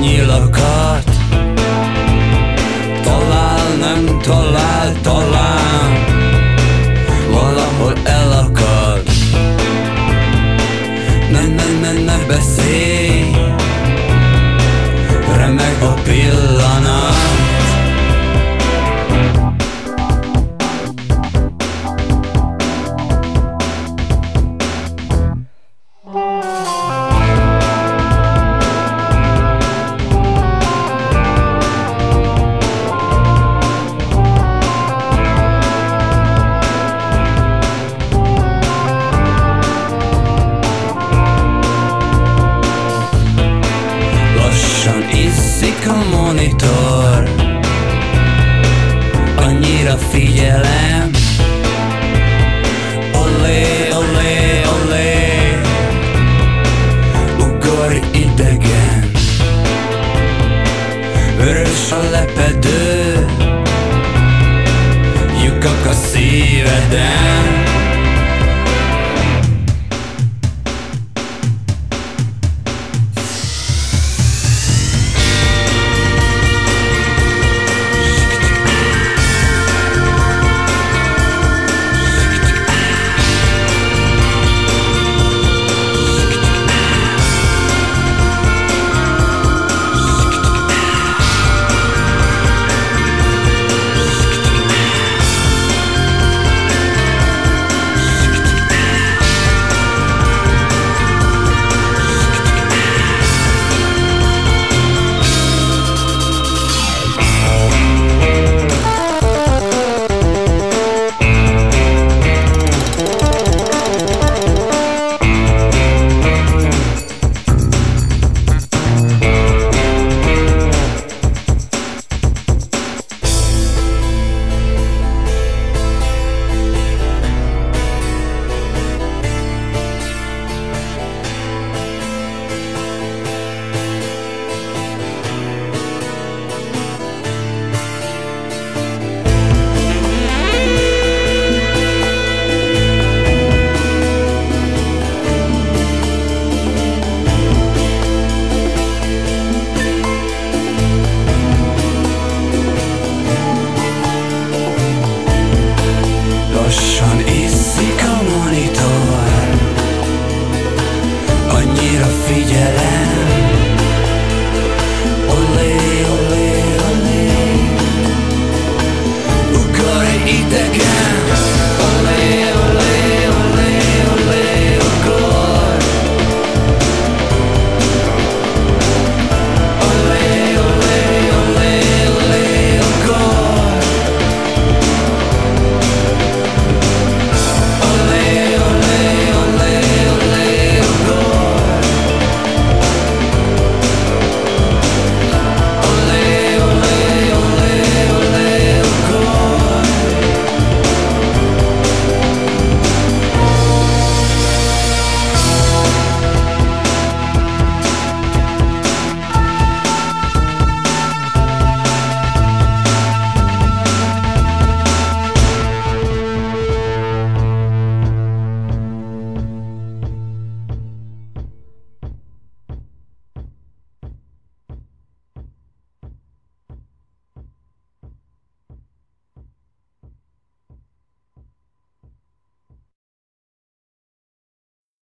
nyilakat. Talál, nem talál, talán Valahol elakad. Ne, ne, ne, ne beszélj Remeg a pillanat Annyira figyelem. Olé, olé, olé. Ugorj idegen. Vörös a lepedő. Lyukak a szíveden